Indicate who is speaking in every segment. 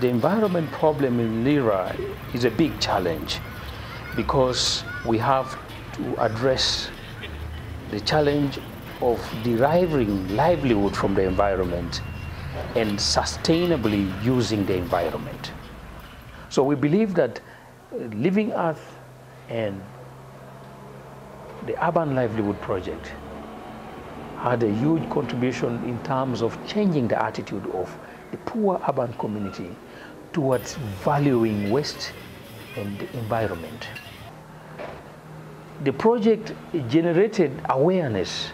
Speaker 1: The environment problem in Lira is a big challenge because we have to address the challenge of deriving livelihood from the environment and sustainably using the environment. So we believe that uh, Living Earth and the Urban Livelihood Project had a huge contribution in terms of changing the attitude of the poor urban community towards valuing waste and environment. The project generated awareness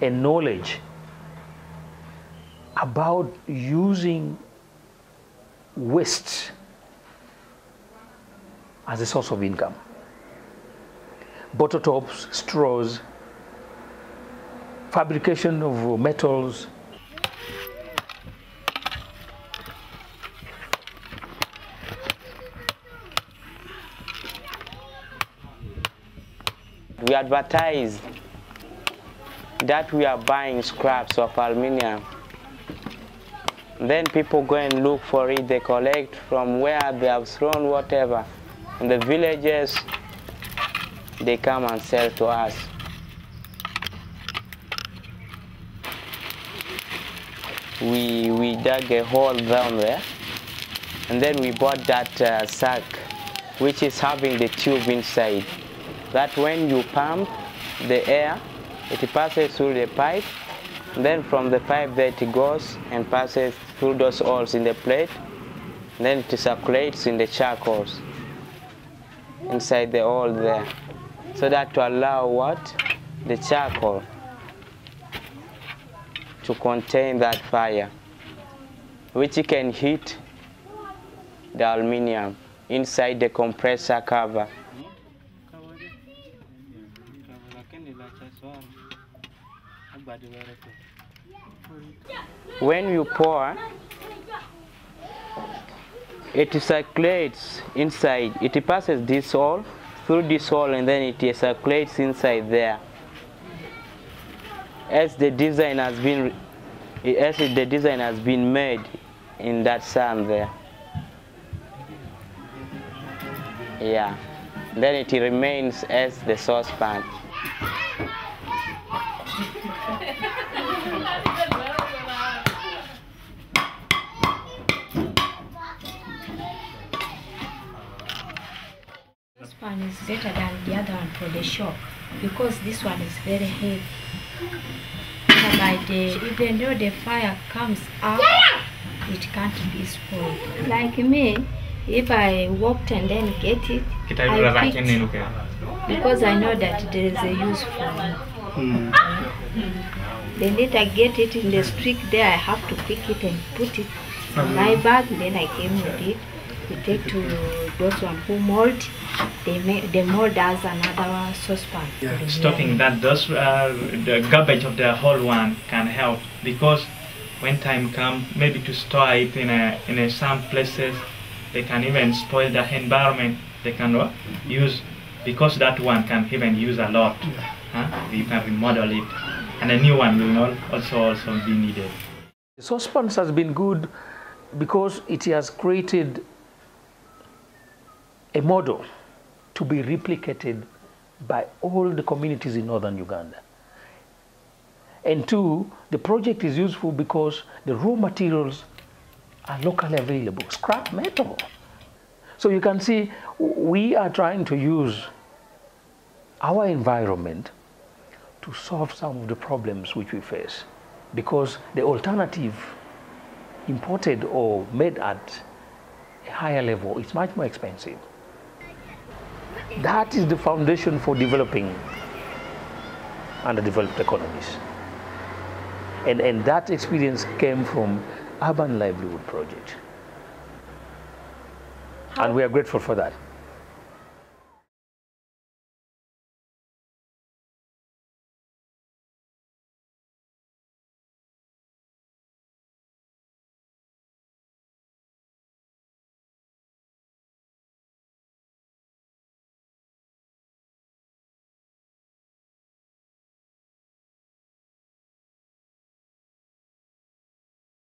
Speaker 1: and knowledge about using waste as a source of income. Bottle tops, straws, fabrication of metals.
Speaker 2: We advertise that we are buying scraps of aluminium. Then people go and look for it, they collect from where they have thrown whatever. In the villages, they come and sell to us. We, we dug a hole down there, and then we bought that uh, sack, which is having the tube inside. That when you pump the air, it passes through the pipe, then from the pipe that it goes and passes through those holes in the plate, then it circulates in the charcoals inside the hole there. So that to allow what? The charcoal to contain that fire, which can heat the aluminium inside the compressor cover. When you pour, it circulates inside. It passes this hole, through this hole, and then it circulates inside there. As the design has been, as the design has been made in that sun there. Yeah. Then it remains as the saucepan.
Speaker 3: Better than the other one for the shop because this one is very heavy. So by the, even though the fire comes up, it can't be spoiled. Like me, if I walked and then get it, I
Speaker 4: rarakin
Speaker 3: picked because I know that there is a use for it. Hmm. Then later get it in the street there, I have to pick it and put it in my bag. Then I came with it. We take to those one who mold. They make they mold as another saucepan. for the
Speaker 4: Stopping that those uh, the garbage of the whole one can help because when time come maybe to store it in a in a some places they can even spoil the environment they can uh, use because that one can even use a lot huh? you can remodel it and a new one will also also be needed
Speaker 1: The saucepans has been good because it has created a model to be replicated by all the communities in northern Uganda. And two, the project is useful because the raw materials are locally available, scrap metal. So you can see we are trying to use our environment to solve some of the problems which we face because the alternative imported or made at a higher level is much more expensive. That is the foundation for developing underdeveloped economies. And, and that experience came from Urban Livelihood Project. And we are grateful for that.